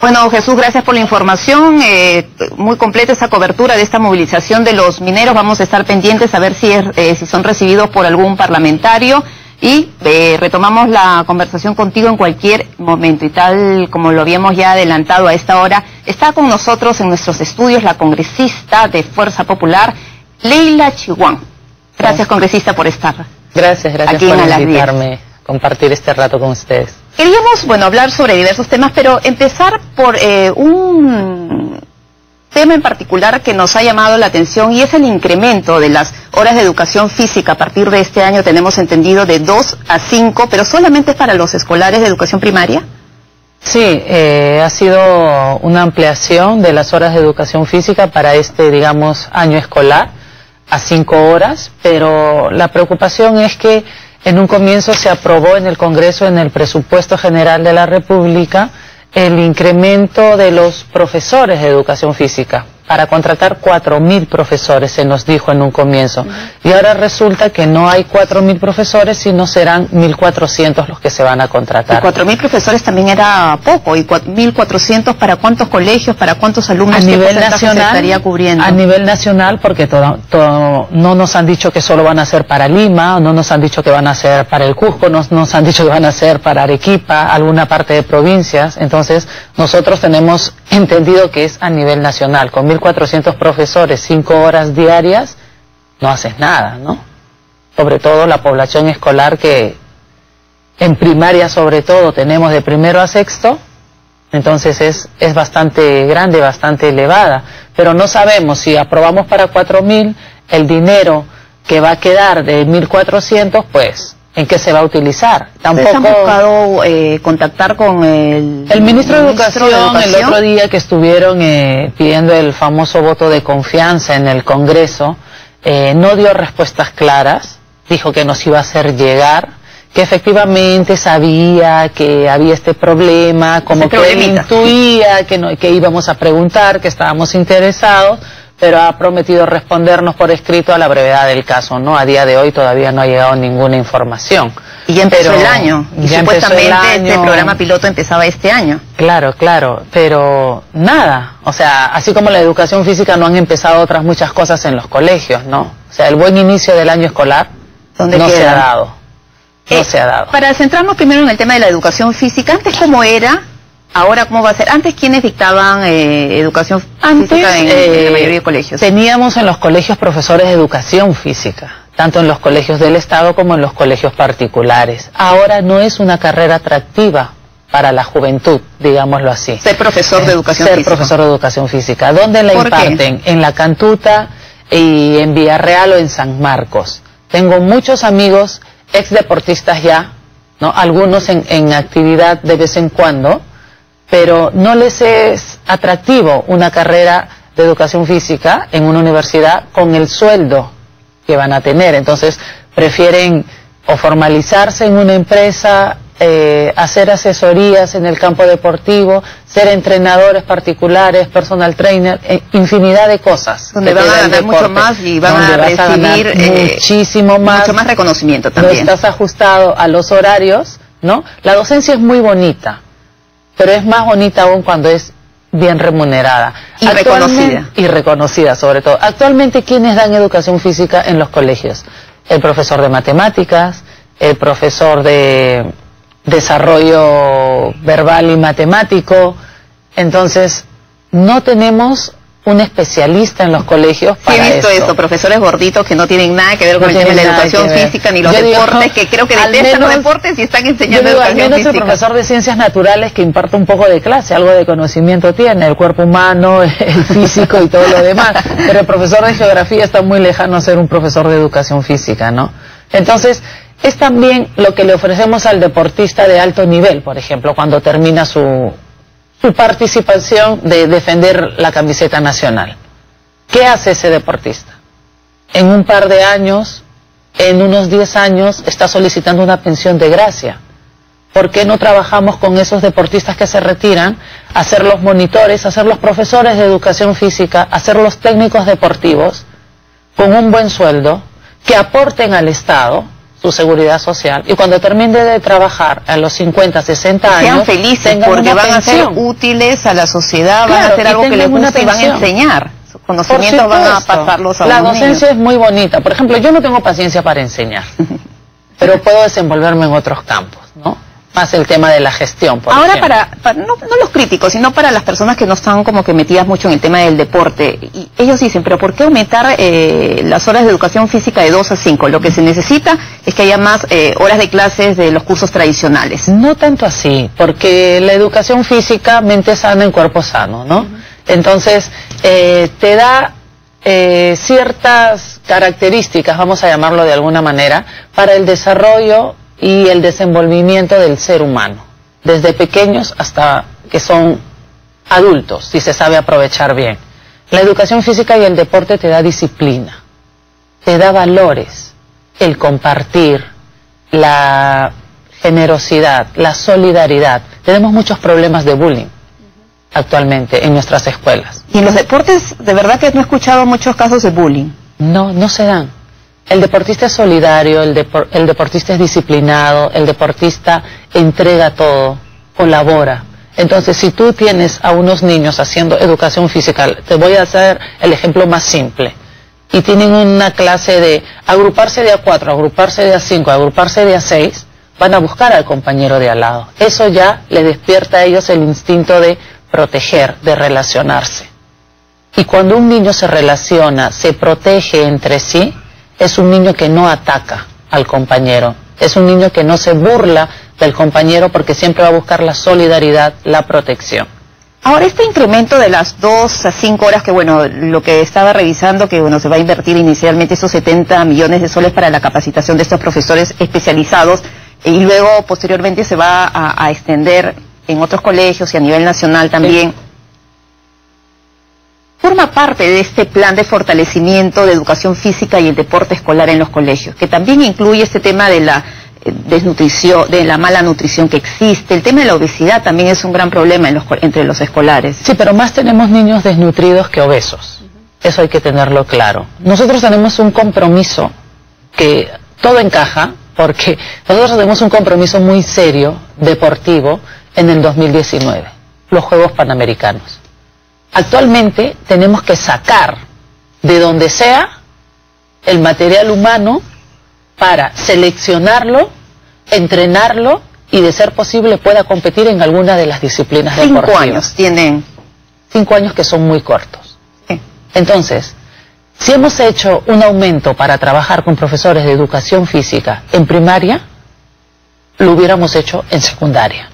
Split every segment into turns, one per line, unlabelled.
Bueno, Jesús, gracias por la información. Eh, muy completa esa cobertura de esta movilización de los mineros. Vamos a estar pendientes a ver si, es, eh, si son recibidos por algún parlamentario. Y eh, retomamos la conversación contigo en cualquier momento. Y tal como lo habíamos ya adelantado a esta hora, está con nosotros en nuestros estudios la congresista de Fuerza Popular, Leila Chihuán. Gracias, congresista, por estar.
Gracias, gracias por invitarme, compartir este rato con ustedes.
Queríamos, bueno, hablar sobre diversos temas, pero empezar por eh, un tema en particular que nos ha llamado la atención y es el incremento de las horas de educación física. A partir de este año tenemos entendido de 2 a 5, pero solamente para los escolares de educación primaria.
Sí, eh, ha sido una ampliación de las horas de educación física para este, digamos, año escolar a 5 horas, pero la preocupación es que en un comienzo se aprobó en el Congreso, en el presupuesto general de la República, el incremento de los profesores de educación física para contratar 4.000 profesores, se nos dijo en un comienzo. Y ahora resulta que no hay 4.000 profesores, sino serán 1.400 los que se van a contratar.
Y 4.000 profesores también era poco. ¿Y 1.400 para cuántos colegios, para cuántos alumnos
a nivel nacional,
estaría cubriendo?
A nivel nacional, porque todo, todo, no nos han dicho que solo van a ser para Lima, no nos han dicho que van a ser para el Cusco, no nos han dicho que van a ser para Arequipa, alguna parte de provincias. Entonces, nosotros tenemos entendido que es a nivel nacional, con 1.400 profesores, 5 horas diarias, no haces nada, ¿no? Sobre todo la población escolar que en primaria sobre todo tenemos de primero a sexto, entonces es, es bastante grande, bastante elevada, pero no sabemos si aprobamos para 4.000, el dinero que va a quedar de 1.400, pues en qué se va a utilizar.
Tampoco han buscado eh, contactar con el,
el ministro, de, Educación, el otro día que estuvieron eh, pidiendo el famoso voto de confianza en el Congreso, eh, no dio respuestas claras, dijo que nos iba a hacer llegar, que efectivamente sabía que había este problema, como que intuía que, no, que íbamos a preguntar, que estábamos interesados, pero ha prometido respondernos por escrito a la brevedad del caso, ¿no? A día de hoy todavía no ha llegado ninguna información.
Y ya empezó el año, y supuestamente este programa piloto empezaba este año.
Claro, claro, pero nada, o sea, así como la educación física no han empezado otras muchas cosas en los colegios, ¿no? O sea, el buen inicio del año escolar no se ha dado. No
eh,
se ha dado.
Para centrarnos primero en el tema de la educación física, antes cómo era Ahora, ¿cómo va a ser? Antes, ¿quiénes dictaban eh, educación física en, la eh, mayoría de colegios?
Teníamos en los colegios profesores de educación física, tanto en los colegios del Estado como en los colegios particulares. Ahora no es una carrera atractiva para la juventud, digámoslo así.
Ser profesor de educación
física. Ser profesor de educación física. ¿Dónde la imparten? En la Cantuta y en Villarreal o en San Marcos. Tengo muchos amigos, ex deportistas ya, ¿no? Algunos en, en actividad de vez en cuando, pero no les es atractivo una carrera de educación física en una universidad con el sueldo que van a tener. Entonces prefieren o formalizarse en una empresa, eh, hacer asesorías en el campo deportivo, ser entrenadores particulares, personal trainer, eh, infinidad de cosas.
Donde van a ganar mucho más y van a recibir
eh, muchísimo más.
Mucho más reconocimiento también.
No estás ajustado a los horarios, ¿no? La docencia es muy bonita, pero es más bonita aún cuando es bien remunerada.
Y reconocida.
Y reconocida sobre todo. Actualmente, ¿quiénes dan educación física en los colegios? El profesor de matemáticas, el profesor de desarrollo verbal y matemático. Entonces, no tenemos un especialista en los colegios para
sí, he visto eso. profesores gorditos que no tienen nada que ver con el tema de la educación física ni los deportes, que creo que detestan los deportes y están enseñando educación
al menos
física.
el profesor de ciencias naturales que imparte un poco de clase, algo de conocimiento tiene, el cuerpo humano, el físico y todo lo demás, pero el profesor de geografía está muy lejano a ser un profesor de educación física, ¿no? Entonces, es también lo que le ofrecemos al deportista de alto nivel, por ejemplo, cuando termina su, su participación de defender la camiseta nacional. ¿Qué hace ese deportista? En un par de años, en unos 10 años, está solicitando una pensión de gracia. ¿Por qué no trabajamos con esos deportistas que se retiran, hacer los monitores, hacer los profesores de educación física, hacer los técnicos deportivos, con un buen sueldo, que aporten al Estado, su seguridad social y cuando termine de trabajar a los 50, 60 años
sean felices porque van a ser útiles a la sociedad, van a hacer algo que les guste y van a enseñar. Sus conocimientos van a pasarlos a
La docencia es muy bonita. Por ejemplo, yo no tengo paciencia para enseñar, pero puedo desenvolverme en otros campos, ¿no? Más el tema de la gestión. Por
Ahora para, no, los críticos, sino para las personas que no están como que metidas mucho en el tema del deporte. Y ellos dicen, pero ¿por qué aumentar eh, las horas de educación física de 2 a 5? Lo que se necesita es que haya más eh, horas de clases de los cursos tradicionales.
No tanto así, porque la educación física, mente sana en cuerpo sano, ¿no? Entonces, eh, te da ciertas características, vamos a llamarlo de alguna manera, para el desarrollo y el desenvolvimiento del ser humano, desde pequeños hasta que son adultos, si se sabe aprovechar bien. La educación física y el deporte te da disciplina, te da valores, el compartir, la generosidad, la solidaridad. Tenemos muchos problemas de bullying actualmente en nuestras escuelas.
Y en los deportes, de verdad que no he escuchado muchos casos de bullying.
No, no se dan. El deportista es solidario, el, el deportista es disciplinado, el deportista entrega todo, colabora. Entonces, si tú tienes a unos niños haciendo educación física, te voy a hacer el ejemplo más simple, y tienen una clase de agruparse de a cuatro, agruparse de a cinco, agruparse de a seis, van a buscar al compañero de al lado. Eso ya le despierta a ellos el instinto de proteger, de relacionarse. Y cuando un niño se relaciona, se protege entre sí, es un niño que no ataca al compañero, es un niño que no se burla del compañero porque siempre va a buscar la solidaridad, la protección.
Ahora, este incremento de las dos a cinco horas, que bueno, lo que estaba revisando, que bueno, se va a invertir inicialmente esos 70 millones de soles para la capacitación de estos profesores especializados y luego posteriormente se va a, extender en otros colegios y a nivel nacional también forma parte de este plan de fortalecimiento de educación física y el deporte escolar en los colegios, que también incluye este tema de la eh, desnutrición, de la mala nutrición que existe. El tema de la obesidad también es un gran problema entre los escolares.
Sí, pero más tenemos niños desnutridos que obesos. Eso hay que tenerlo claro. Nosotros tenemos un compromiso que todo encaja, porque nosotros tenemos un compromiso muy serio, deportivo, en el 2019, los Juegos Panamericanos. Actualmente tenemos que sacar de donde sea el material humano para seleccionarlo, entrenarlo y de ser posible pueda competir en alguna de las disciplinas
deportivas. Cinco años tienen.
Cinco años que son muy cortos. Entonces, si hemos hecho un aumento para trabajar con profesores de educación física en primaria, lo hubiéramos hecho en secundaria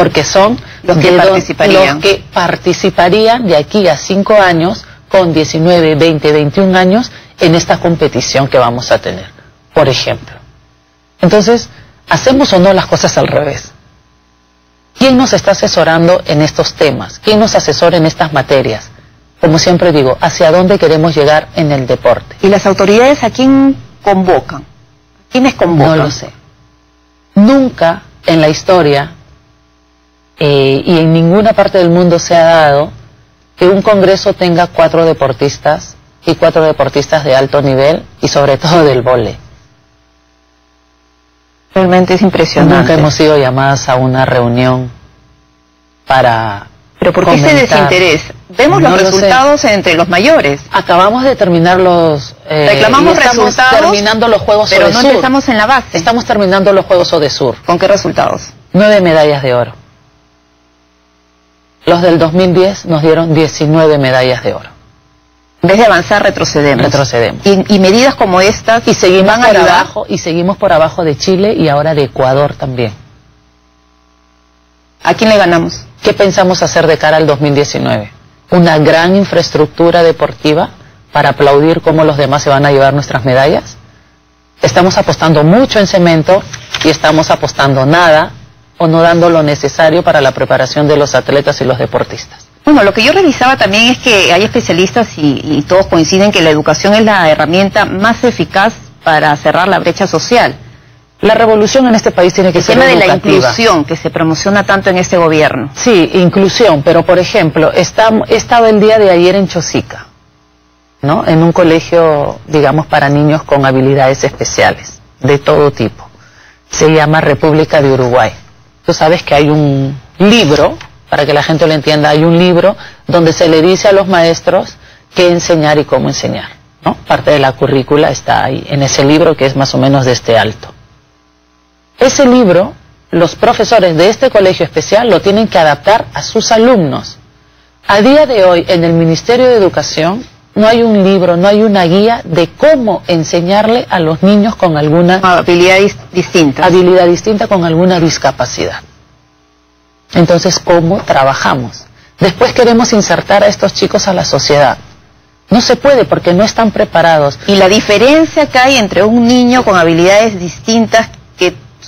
porque son
los que, participarían.
los que participarían de aquí a cinco años con 19, 20, 21 años en esta competición que vamos a tener, por ejemplo. Entonces, ¿hacemos o no las cosas al revés? ¿Quién nos está asesorando en estos temas? ¿Quién nos asesora en estas materias? Como siempre digo, ¿hacia dónde queremos llegar en el deporte?
¿Y las autoridades a quién convocan? ¿Quiénes convocan?
No lo sé. Nunca en la historia eh, y en ninguna parte del mundo se ha dado que un congreso tenga cuatro deportistas y cuatro deportistas de alto nivel y sobre todo del vole.
Realmente es impresionante.
Nunca hemos sido llamadas a una reunión para
¿Pero por qué ese desinterés? Vemos los resultados entre los mayores.
Acabamos de terminar los...
Eh, Reclamamos resultados,
terminando los Juegos
Pero no empezamos en la base.
Estamos terminando los Juegos Odesur.
¿Con qué resultados?
Nueve medallas de oro. Los del 2010 nos dieron 19 medallas de oro.
En vez de avanzar, retrocedemos.
Retrocedemos.
Y, medidas como estas
y seguimos por abajo y seguimos por abajo de Chile y ahora de Ecuador también.
¿A quién le ganamos?
¿Qué pensamos hacer de cara al 2019? Una gran infraestructura deportiva para aplaudir cómo los demás se van a llevar nuestras medallas. Estamos apostando mucho en cemento y estamos apostando nada o no dando lo necesario para la preparación de los atletas y los deportistas.
Bueno, lo que yo revisaba también es que hay especialistas y, todos coinciden que la educación es la herramienta más eficaz para cerrar la brecha social.
La revolución en este país tiene que ser
El tema de la inclusión que se promociona tanto en este gobierno.
Sí, inclusión, pero por ejemplo, he estado el día de ayer en Chosica, ¿no? En un colegio, digamos, para niños con habilidades especiales. de todo tipo. Se llama República de Uruguay. Tú sabes que hay un libro, para que la gente lo entienda, hay un libro donde se le dice a los maestros qué enseñar y cómo enseñar. ¿no? Parte de la currícula está ahí, en ese libro que es más o menos de este alto. Ese libro, los profesores de este colegio especial lo tienen que adaptar a sus alumnos. A día de hoy, en el Ministerio de Educación, no hay un libro, no hay una guía de cómo enseñarle a los niños con alguna
habilidad distinta.
Habilidad distinta con alguna discapacidad. Entonces, ¿cómo trabajamos? Después queremos insertar a estos chicos a la sociedad. No se puede porque no están preparados.
Y la diferencia que hay entre un niño con habilidades distintas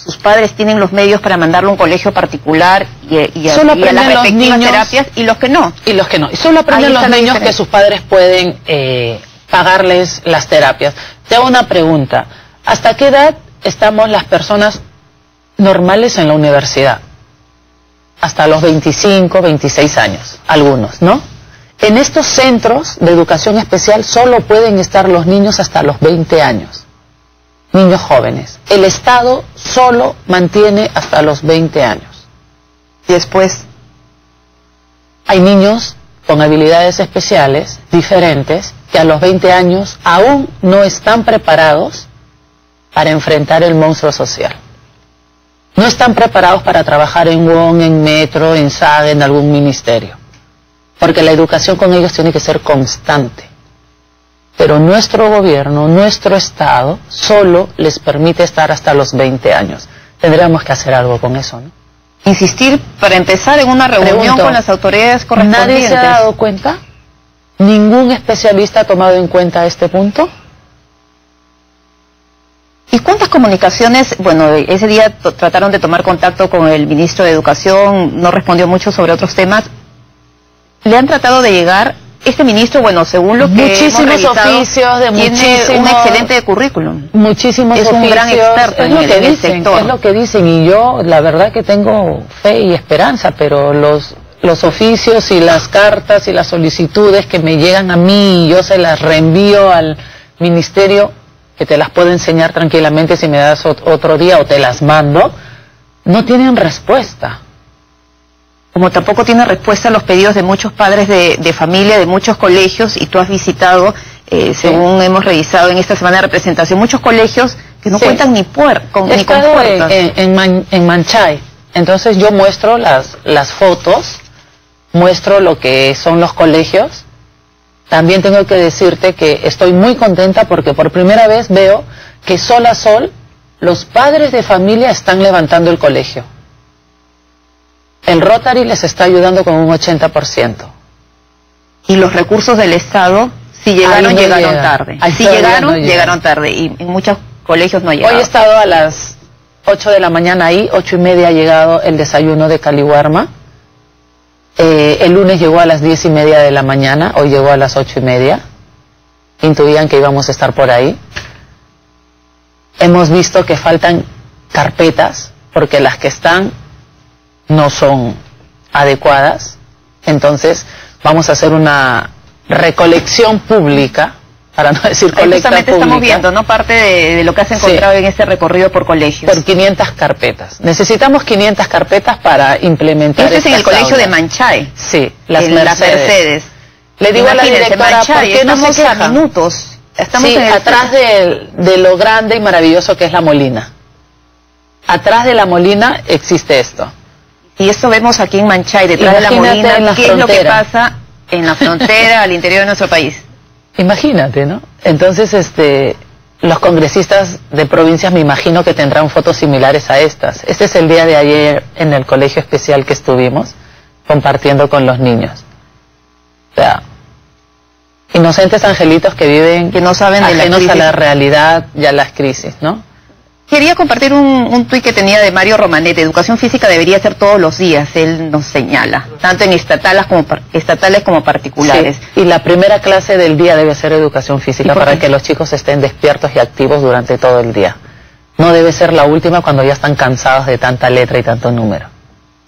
sus padres tienen los medios para mandarlo a un colegio particular y, a,
solo las respectivas
terapias y los que no.
Y los que no. Y solo aprenden los niños que sus padres pueden eh, pagarles las terapias. Te hago una pregunta. ¿Hasta qué edad estamos las personas normales en la universidad? Hasta los 25, 26 años, algunos, ¿no? En estos centros de educación especial solo pueden estar los niños hasta los 20 años, niños jóvenes. El Estado solo mantiene hasta los 20 años. Y después hay niños con habilidades especiales diferentes que a los 20 años aún no están preparados para enfrentar el monstruo social. No están preparados para trabajar en WON, en Metro, en SAG, en algún ministerio porque la educación con ellos tiene que ser constante. Pero nuestro gobierno, nuestro Estado, solo les permite estar hasta los 20 años. Tendríamos que hacer algo con eso, ¿no?
Insistir para empezar en una reunión con las autoridades correspondientes.
¿Nadie se ha dado cuenta? ¿Ningún especialista ha tomado en cuenta este punto?
¿Y cuántas comunicaciones, bueno, ese día trataron de tomar contacto con el ministro de Educación, no respondió mucho sobre otros temas, le han tratado de llegar este ministro, bueno, según lo que
muchísimos oficios de
tiene un excelente currículum.
Muchísimos
es un gran experto en, el, sector.
Es lo que dicen y yo la verdad que tengo fe y esperanza, pero los los oficios y las cartas y las solicitudes que me llegan a mí y yo se las reenvío al ministerio que te las puedo enseñar tranquilamente si me das otro día o te las mando, no tienen respuesta
como tampoco tiene respuesta a los pedidos de muchos padres de, familia, de muchos colegios, y tú has visitado, eh, según hemos revisado en esta semana de representación, muchos colegios que no cuentan ni, puer con, ni con puertas.
En, en, Manchay. Entonces yo muestro las, las fotos, muestro lo que son los colegios. También tengo que decirte que estoy muy contenta porque por primera vez veo que sol a sol los padres de familia están levantando el colegio el Rotary les está ayudando con un 80%.
Y los recursos del Estado, si llegaron, llegaron tarde. si llegaron, llegaron tarde. Y en muchos colegios no ha llegado.
Hoy he estado a las 8 de la mañana ahí, ocho y media ha llegado el desayuno de Caliwarma. Eh, el lunes llegó a las diez y media de la mañana, hoy llegó a las ocho y media. Intuían que íbamos a estar por ahí. Hemos visto que faltan carpetas, porque las que están no son adecuadas. Entonces, vamos a hacer una recolección pública, para no decir colecta
Justamente estamos viendo, ¿no? Parte de, lo que has encontrado en este recorrido por colegios.
Por 500 carpetas. Necesitamos 500 carpetas para implementar
Este es en el colegio de Manchay.
Sí,
las en Mercedes.
Le digo a la directora, Manchay, ¿por no se
a minutos.
Estamos atrás de, de lo grande y maravilloso que es la Molina. Atrás de la Molina existe esto.
Y esto vemos aquí en Manchay, detrás de la Molina, qué es lo que pasa en la frontera, al interior de nuestro país.
Imagínate, ¿no? Entonces, este, los congresistas de provincias me imagino que tendrán fotos similares a estas. Este es el día de ayer en el colegio especial que estuvimos compartiendo con los niños. O sea, inocentes angelitos que viven
que no saben de
la a la realidad y a las crisis, ¿no?
Quería compartir un, un tuit que tenía de Mario Romanete. Educación física debería ser todos los días, él nos señala, tanto en estatales como, estatales como particulares.
Y la primera clase del día debe ser educación física para que los chicos estén despiertos y activos durante todo el día. No debe ser la última cuando ya están cansados de tanta letra y tanto número.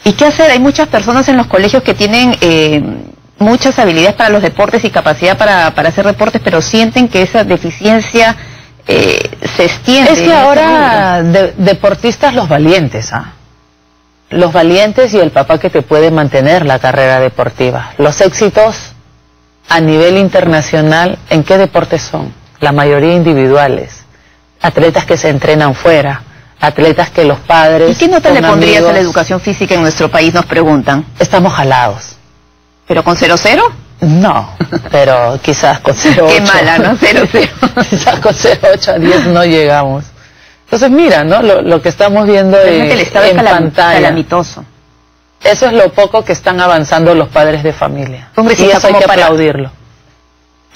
¿Y qué hacer? Hay muchas personas en los colegios que tienen eh, muchas habilidades para los deportes y capacidad para, para hacer deportes, pero sienten que esa deficiencia eh, se extiende.
Es que ahora deportistas los valientes, ¿ah? Los valientes y el papá que te puede mantener la carrera deportiva. Los éxitos a nivel internacional, ¿en qué deportes son? La mayoría individuales. Atletas que se entrenan fuera, atletas que los padres...
¿Y qué nota le pondrías a la educación física en nuestro país? Nos preguntan.
Estamos jalados.
¿Pero con cero cero?
No, pero quizás con 0,8.
Qué mala, ¿no? 0,0.
quizás con 0,8 a 10 no llegamos. Entonces, mira, ¿no? Lo, que estamos viendo
es, el estado en pantalla. calamitoso.
Eso es lo poco que están avanzando los padres de familia. y eso hay que aplaudirlo.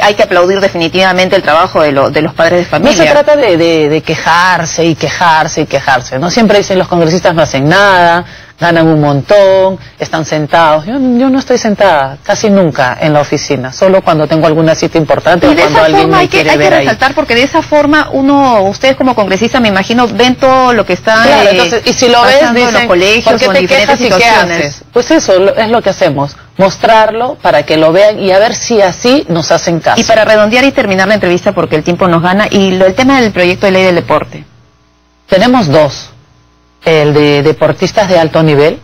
Hay que aplaudir definitivamente el trabajo de, de los padres de familia.
No se trata de, de quejarse y quejarse y quejarse. No siempre dicen los congresistas no hacen nada, ganan un montón, están sentados. Yo, no estoy sentada casi nunca en la oficina, solo cuando tengo alguna cita importante o cuando alguien me
hay
quiere
que,
hay
que resaltar porque de esa forma uno, ustedes como congresistas me imagino ven todo lo que está
claro, entonces, y si lo ves dicen,
en los colegios
¿por qué te quejas y qué haces? Pues eso es lo que hacemos, mostrarlo para que lo vean y a ver si así nos hacen caso.
Y para redondear y terminar la entrevista porque el tiempo nos gana y lo, el tema del proyecto de ley del deporte.
Tenemos dos el de deportistas de alto nivel,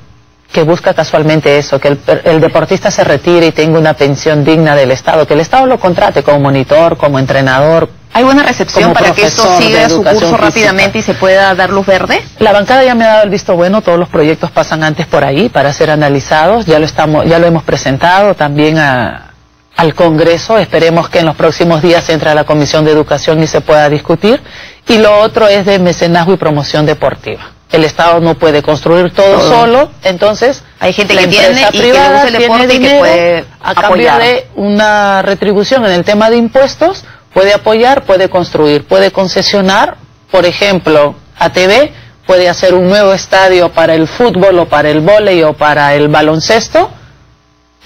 que busca casualmente eso, que el, deportista se retire y tenga una pensión digna del Estado, que el Estado lo contrate como monitor, como entrenador.
¿Hay buena recepción para que esto siga su curso rápidamente y se pueda dar luz verde?
La bancada ya me ha dado el visto bueno, todos los proyectos pasan antes por ahí para ser analizados, ya lo, estamos, ya lo hemos presentado también al Congreso, esperemos que en los próximos días entre a la Comisión de Educación y se pueda discutir. Y lo otro es de mecenazgo y promoción deportiva el Estado no puede construir todo, solo, entonces
hay gente que tiene y privada que el tiene puede
a cambio de una retribución en el tema de impuestos, puede apoyar, puede construir, puede concesionar, por ejemplo, ATV puede hacer un nuevo estadio para el fútbol o para el vóley o para el baloncesto.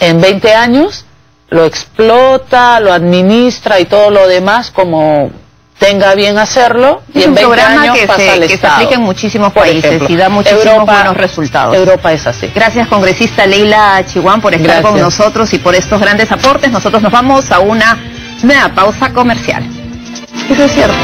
En 20 años, lo explota, lo administra y todo lo demás como tenga bien hacerlo y en 20 programa años
que,
pasa
se,
al
que se aplica en muchísimos países y da muchísimos buenos resultados.
Europa es así.
Gracias congresista Leila Chihuán por estar con nosotros y por estos grandes aportes. Nosotros nos vamos a una nueva pausa comercial.
Eso es cierto.